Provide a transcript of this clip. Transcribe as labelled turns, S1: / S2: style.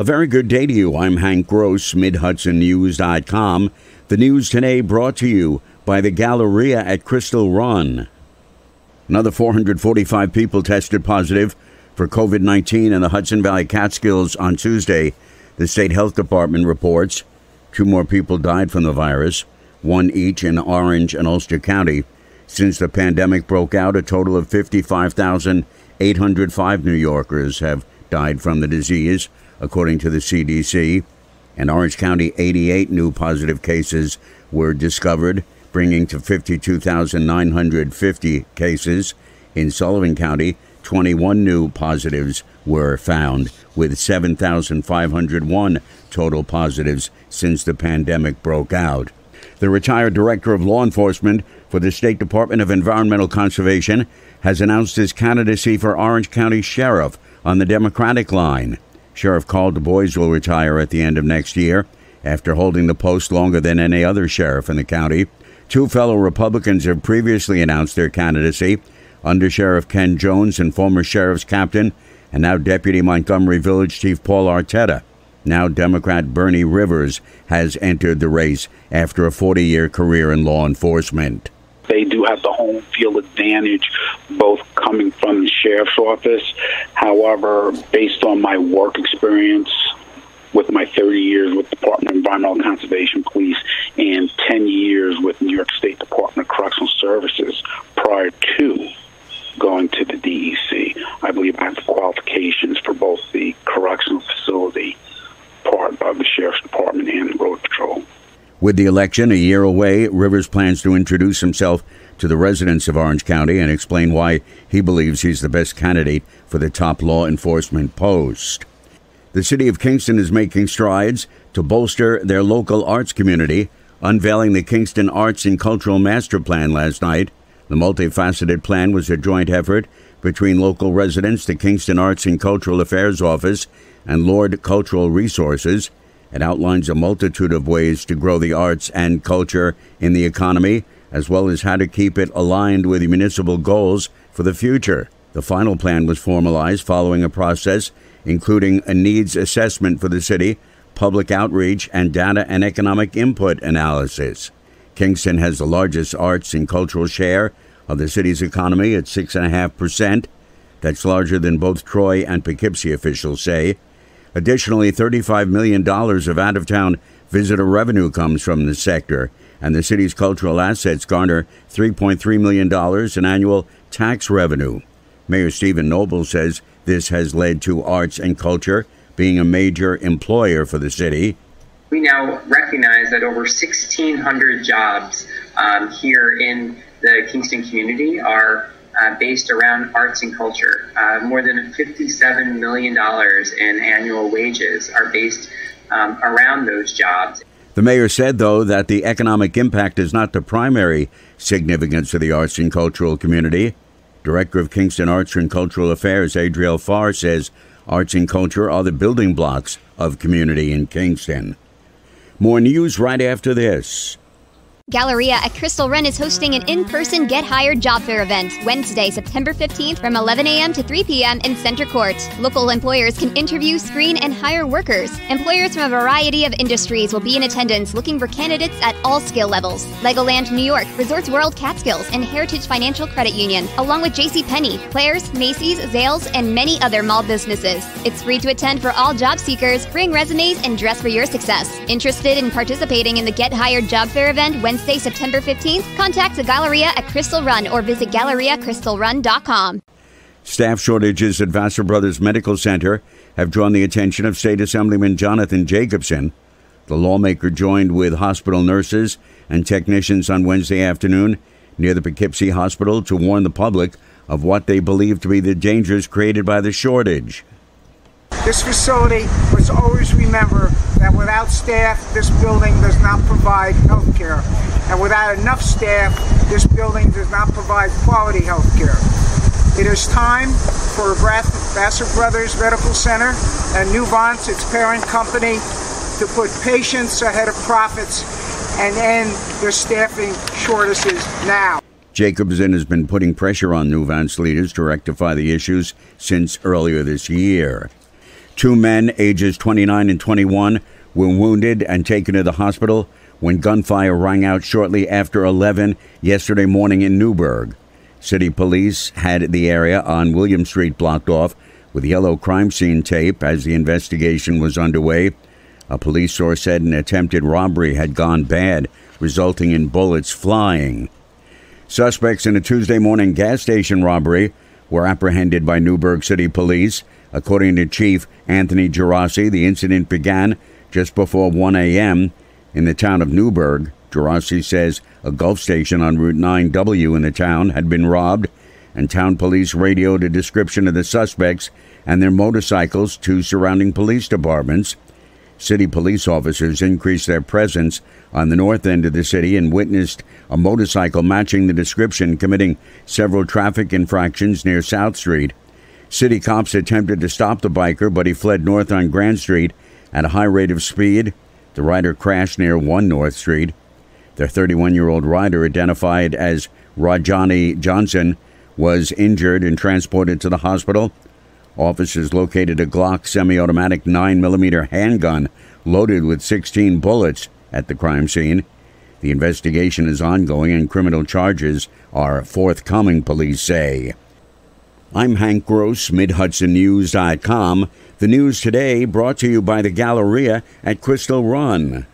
S1: A very good day to you. I'm Hank Gross, MidHudsonNews.com. The news today brought to you by the Galleria at Crystal Run. Another 445 people tested positive for COVID 19 in the Hudson Valley Catskills on Tuesday. The state health department reports two more people died from the virus, one each in Orange and Ulster County. Since the pandemic broke out, a total of 55,805 New Yorkers have died from the disease according to the CDC. In Orange County, 88 new positive cases were discovered, bringing to 52,950 cases. In Sullivan County, 21 new positives were found, with 7,501 total positives since the pandemic broke out. The retired director of law enforcement for the State Department of Environmental Conservation has announced his candidacy for Orange County Sheriff on the Democratic line. Sheriff Carl DuBois will retire at the end of next year after holding the post longer than any other sheriff in the county. Two fellow Republicans have previously announced their candidacy Under Sheriff Ken Jones and former sheriff's captain and now Deputy Montgomery Village Chief Paul Arteta. Now Democrat Bernie Rivers has entered the race after a 40 year career in law enforcement.
S2: They do have the home field advantage, both coming from the sheriff's office. However, based on my work experience with my 30 years with Department of Environmental Conservation Police and 10 years with New York State Department of Correctional Services prior to going to the DEC, I believe I have the qualifications for both the correctional facility part of the Sheriff's Department and the Road Patrol.
S1: With the election a year away, Rivers plans to introduce himself to the residents of Orange County and explain why he believes he's the best candidate for the top law enforcement post. The city of Kingston is making strides to bolster their local arts community, unveiling the Kingston Arts and Cultural Master Plan last night. The multifaceted plan was a joint effort between local residents, the Kingston Arts and Cultural Affairs Office, and Lord Cultural Resources. It outlines a multitude of ways to grow the arts and culture in the economy, as well as how to keep it aligned with municipal goals for the future. The final plan was formalized following a process including a needs assessment for the city, public outreach, and data and economic input analysis. Kingston has the largest arts and cultural share of the city's economy at 6.5%. That's larger than both Troy and Poughkeepsie officials say. Additionally, $35 million of out of town visitor revenue comes from the sector, and the city's cultural assets garner $3.3 million in annual tax revenue. Mayor Stephen Noble says this has led to arts and culture being a major employer for the city.
S3: We now recognize that over 1,600 jobs um, here in the Kingston community are uh, based around arts and culture. Uh, more than $57 million in annual wages are based um, around those jobs.
S1: The mayor said, though, that the economic impact is not the primary significance of the arts and cultural community. Director of Kingston Arts and Cultural Affairs, Adriel Farr, says arts and culture are the building blocks of community in Kingston. More news right after this.
S4: Galleria at Crystal Run is hosting an in person Get Hired job fair event Wednesday, September 15th from 11 a.m. to 3 p.m. in Center Court. Local employers can interview, screen, and hire workers. Employers from a variety of industries will be in attendance looking for candidates at all skill levels. Legoland New York, Resorts World Catskills, and Heritage Financial Credit Union, along with J.C. Penney, Claire's, Macy's, Zales, and many other mall businesses. It's free to attend for all job seekers. Bring resumes and dress for your success. Interested in participating in the Get Hired job fair event Wednesday? Wednesday, September 15th, contact the Galleria at Crystal Run or visit GalleriaCrystalRun.com.
S1: Staff shortages at Vassar Brothers Medical Center have drawn the attention of State Assemblyman Jonathan Jacobson. The lawmaker joined with hospital nurses and technicians on Wednesday afternoon near the Poughkeepsie Hospital to warn the public of what they believe to be the dangers created by the shortage.
S5: This facility was always remember that without staff, this building does not provide health care. And without enough staff, this building does not provide quality health care. It is time for Vassar Brothers Medical Center and Nuvance, its parent company, to put patients ahead of profits and end their staffing shortages now.
S1: Jacobson has been putting pressure on Nuvance leaders to rectify the issues since earlier this year. Two men, ages 29 and 21, were wounded and taken to the hospital when gunfire rang out shortly after 11 yesterday morning in Newburgh. City police had the area on William Street blocked off with yellow crime scene tape as the investigation was underway. A police source said an attempted robbery had gone bad, resulting in bullets flying. Suspects in a Tuesday morning gas station robbery were apprehended by Newburgh City Police. According to Chief Anthony Geraci, the incident began just before 1 a.m. in the town of Newburgh. Geraci says a Gulf station on Route 9W in the town had been robbed, and town police radioed a description of the suspects and their motorcycles to surrounding police departments. City police officers increased their presence on the north end of the city and witnessed a motorcycle matching the description committing several traffic infractions near South Street. City cops attempted to stop the biker, but he fled north on Grand Street at a high rate of speed. The rider crashed near 1 North Street. The 31 year old rider, identified as Rajani Johnson, was injured and transported to the hospital. Officers located a Glock semi automatic 9mm handgun loaded with 16 bullets at the crime scene. The investigation is ongoing and criminal charges are forthcoming, police say. I'm Hank Gross, MidHudsonNews.com. The news today brought to you by the Galleria at Crystal Run.